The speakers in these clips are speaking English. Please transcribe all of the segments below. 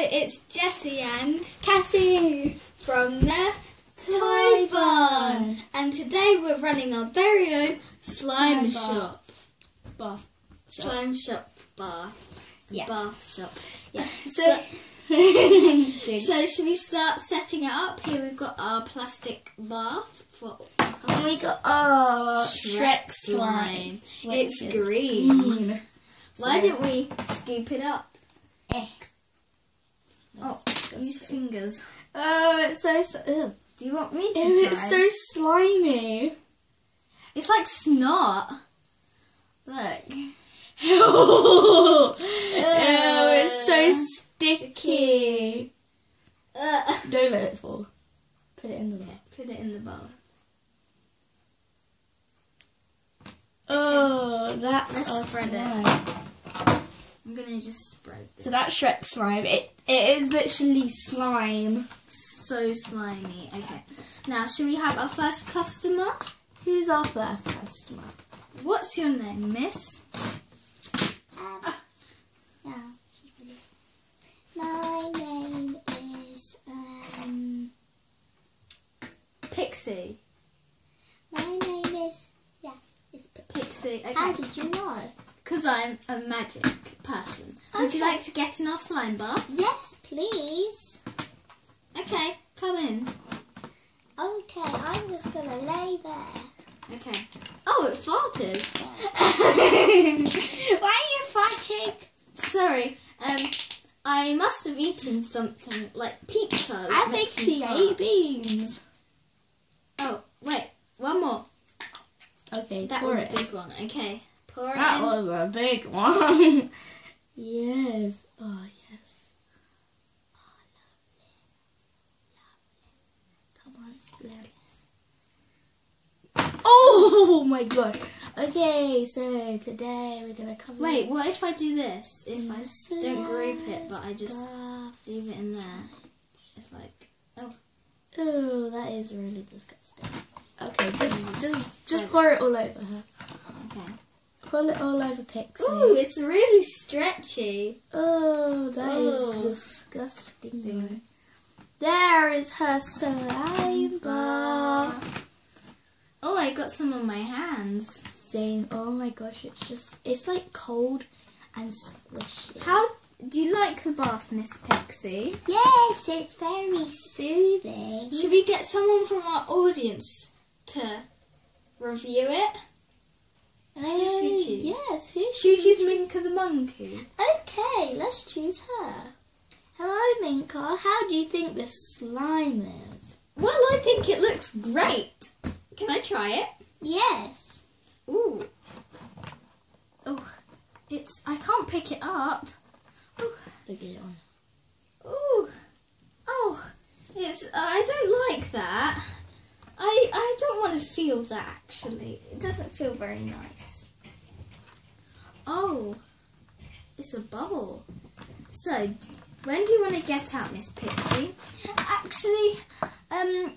it's Jessie and Cassie from the Toy Barn. And today we're running our very own slime Slime shop. Bath. Slime shop bath. Yeah. Bath shop. Yeah. So, So, so should we start setting it up? Here we've got our plastic bath for and we got our Shrek slime. which It's is green. Why So- didn't we scoop it up? Eh. Oh, use fingers. Oh, it's so. so ugh. Do you want me to Ew, try? it's so slimy. It's like snot. Look. Ew, it's so sticky. Uh, Don't let it fall. Put it in the bowl. put it in the bowl. Oh, that's Let's spread it. slime. I'm gonna just spread this. So that's Shrek slime. It it is literally slime. so slimy. Okay. Now, should we have our first customer? Who's our first customer? What's your name, miss? Um, yeah. My name is um. Pixy. My name is yeah. It's Pixy. How Okay. did you know? Because I'm a magic person. Would you like to get in our slime bath? Yes, please. Okay, come in. Okay, I'm just gonna lay there. Okay. Oh, it farted. Why are you fighting? Sorry. Um, I must have eaten something like pizza. that I think she ate beans. Oh, wait. One more. Okay, That was a big one. Okay. Pour it That was a big one. Yes. Oh, yes. Oh, lovely. Lovely. Come on, slowly. Oh my god. Okay, so today we're gonna come. Wait, what if I do this? If I don't group it, but I just leave it in there. It's like, oh, Oh, that is really disgusting. Okay, just just just pour it all over her. Pour it all over Pixy. Ooh, it's really stretchy. Oh, that is Oh. disgusting. There is her slime. Oh, I got some on my hands. Same. Oh my gosh, it's just it's like cold and squishy. How do you like the bath, Miss Pixy? Yes, it's very soothing. Should we get someone from our audience to review it? Choose? Yes, who Should we choose Minka the monkey? Okay, let's choose her. Hello, Minka. How do you think this slime is? Well, I think it looks great. Can I try it? Yes. Ooh. Oh, it's. I can't pick it up. Ooh. Look at it on. Ooh. Oh, it's. I don't like that. I I don't want to feel that actually. It doesn't feel very nice. Oh, it's a bubble. So, when do you want to get out, Miss Pixy? Actually, um,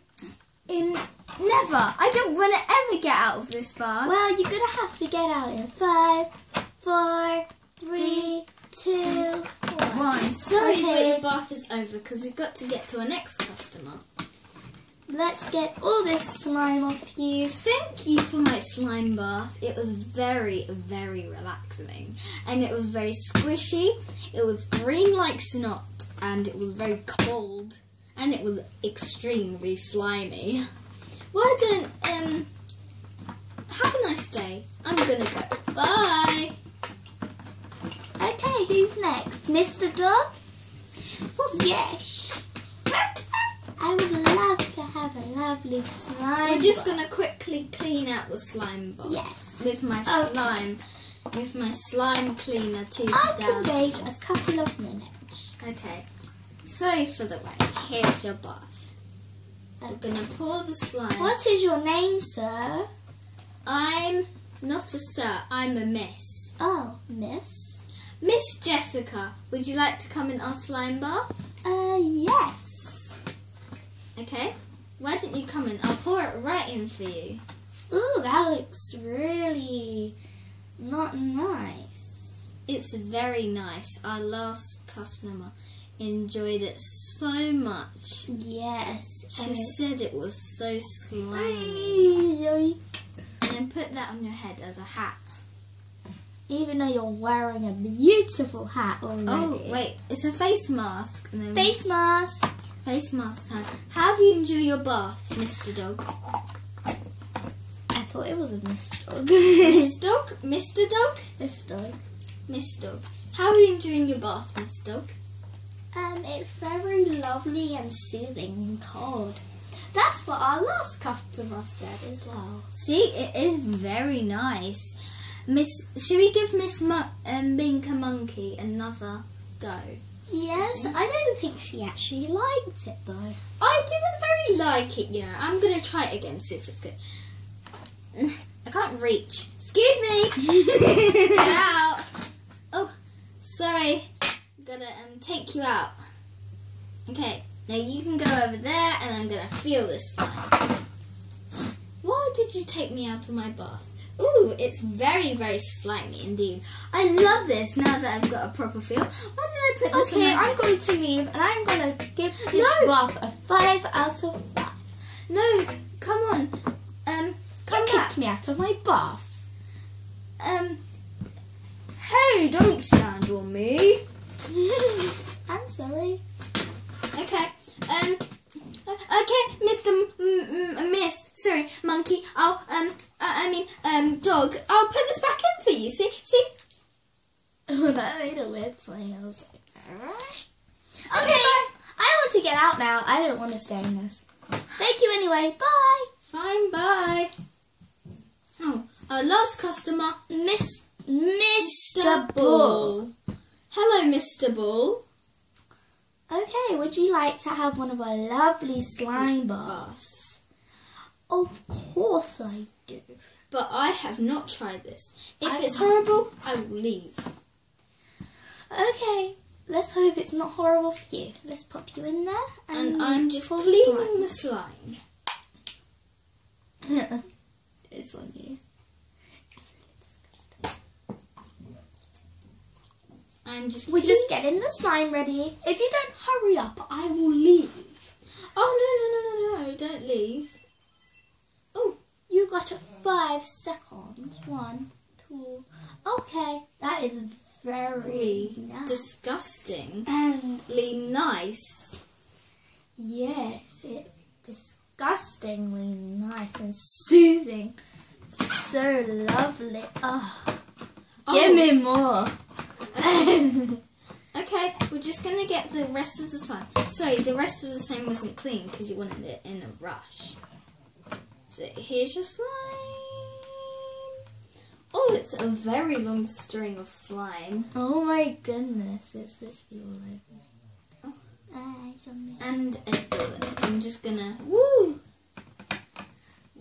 in never. I don't want to ever get out of this bath. Well, you're gonna have to get out in five, four, three, two, one. One. Sorry, but Okay. your bath is over because we've got to get to our next customer. Let's get all this slime off you. Thank you for my slime bath. It was very, very relaxing. And it was very squishy. It was green like snot. And it was very cold. And it was extremely slimy. Why don't, um, have a nice day. I'm gonna go. Bye. Okay, who's next? Mr. Dog? Oh, Yes. I would love to have a lovely slime. We're just gonna quickly clean out the slime box. Yes. With my Okay. slime. With my slime cleaner too. I can 2000. wait a couple of minutes. Okay. Sorry for the wait. Here's your bath. I'm gonna pour the slime. What is your name, sir? I'm not a sir, I'm a miss. Oh, Miss. Miss Jessica, would you like to come in our slime bath? Uh, yes. Okay. Why don't you come in? I'll pour it right in for you. Ooh, that looks really not nice. It's very nice. Our last customer enjoyed it so much. Yes. She said it was so slimy. Ay, And then put that on your head as a hat. Even though you're wearing a beautiful hat already. Oh, wait, it's a face mask. Face mask. Face mask time. How do you enjoy your bath, Mr. Dog? I thought it was a mist dog. Miss Dog? Mr. Dog? This dog. Miss Dog. How are you enjoying your bath, Miss Dog? Um, it's very lovely and soothing and cold. That's what our last customer said as well. See, it is very nice. Miss, should we give Miss Mo- um, Minka Monkey another go? Yes, I don't think she actually liked it though. I didn't very like it, you know. I'm gonna try it again, see if it's good. I can't reach. Excuse me. Get out. Oh, sorry. Gonna um take you out. Okay, now you can go over there, and I'm gonna feel this slime. Why did you take me out of my bath? Ooh, it's very, very slimy indeed. I love this now that I've got a proper feel. Why did I put this Okay, I'm going to leave and I'm going to give this No. bath a 5 out of 5. No, come on. Um, come you back. kicked me out of my bath. Um, hey, don't stand on me. I'm sorry. Okay. Um. Okay, Mr. M- M- Miss, sorry, monkey. I'll um. I I mean, um, dog. I'll put this back in for you. See, see. When I made a weird sound, I was like, alright. Okay. Okay, I want to get out now. I don't want to stay in this. Thank you anyway. Bye. Fine. Bye. Oh, our last customer, Miss Mr. Ball. Hello, Mr. Ball. Okay, would you like to have one of our lovely slime baths? Of course I do. But I have not tried this. If I- it's horrible, I will leave. Okay, let's hope it's not horrible for you. Let's pop you in there. And I'm just pull the cleaning the slime. slime. it's on you. It's really disgusting. I'm just. We're just getting the slime ready. If you don't hurry up, I will leave. Oh no no no no no! Don't leave. Oh, You got a five seconds. One, two. Okay, that is very nice. disgustingly and nice. yes, it's disgustingly nice and soothing. So lovely. Oh, give Oh. me more. Okay, we're just gonna get the rest of the slime. Sorry, the rest of the slime wasn't clean because you wanted it in a rush. So here's your slime. Oh, it's a very long string of slime. oh my goodness, it's literally all over. Oh. Me. and a bullet. I'm just gonna woo,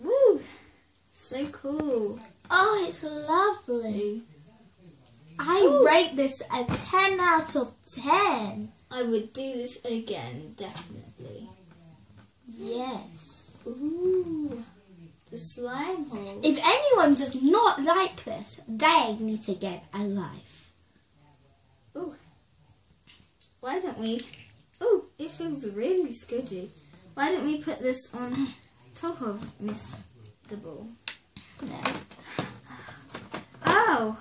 woo, so cool. Oh, it's lovely. I Ooh. rate this a 10 out of 10. I would do this again, definitely. Yes. Ooh, the slime hole. If anyone does not like this, they need to get a life. Ooh. Why don't we? Oh, it feels really scudgy. Why don't we put this on top of Miss the Ball? No. Oh,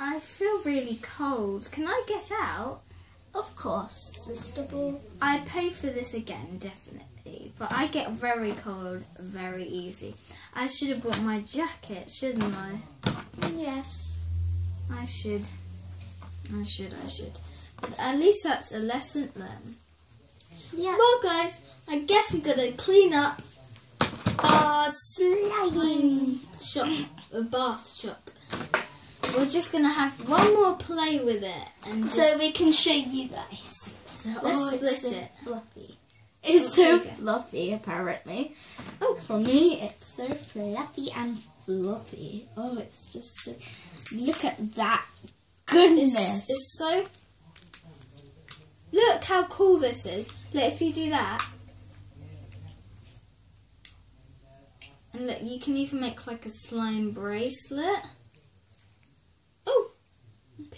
I feel really cold. Can I get out? Of course, Mr. Ball. I pay for this again, definitely. But I get very cold very easy. I should have brought my jacket, shouldn't I? Yes. I should. I should, I should. But at least that's a lesson learned. Yeah. Well, guys, I guess we gotta clean up Oh, slime. shop, a bath shop. We're just gonna have one more play with it and. So we can show you guys. So, Let's oh, split it. Fluffy. It's so fluffy, apparently. Oh. For me, it's so fluffy and fluffy. Oh, it's just so. Look at that. Goodness. It's, it's so. Look how cool this is. Look, if you do that. And look, you can even make like a slime bracelet.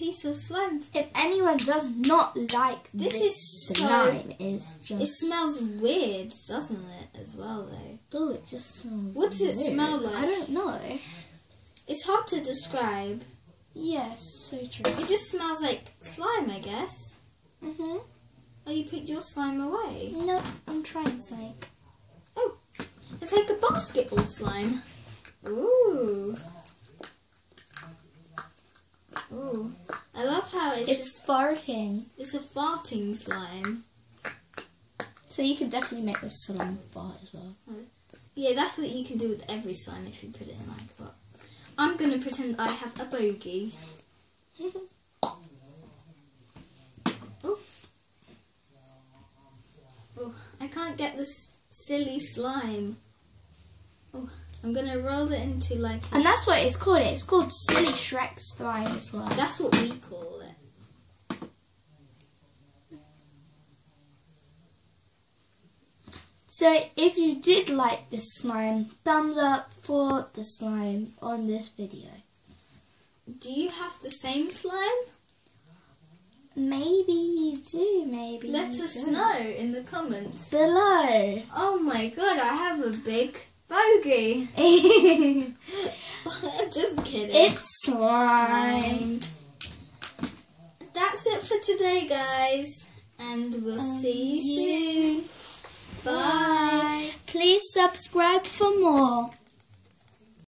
Piece of slime. If anyone does not like This this, is so- slime, is just It smells weird, doesn't it, as well, though? oh, it just smells. What's it smell like? I don't know. It's hard to describe. Yes, so true. It just smells like slime, I guess. Mhm. Oh, you put your slime away. No, I'm trying something. Oh, it's like a basketball slime. Ooh. Ooh. I love how it's, It's just, farting, it's a farting slime. so you can definitely make this slime fart as well. Yeah, that's what you can do with every slime if you put it in like a pot. I'm gonna pretend I have a bogey. Oh. Oh, I can't get this silly slime. I'm gonna roll it into like. And that's what it's called. Eh? It's called Silly Shrek slime as well. That's what we call it. So if you did like this slime, thumbs up for the slime on this video. Do you have the same slime? Maybe you do, maybe Let us don't. know in the comments. Below. Oh my god, I have a big bogey. Just kidding. It's slime. Um, that's it for today, guys. And we'll see you soon. Bye. Please subscribe for more.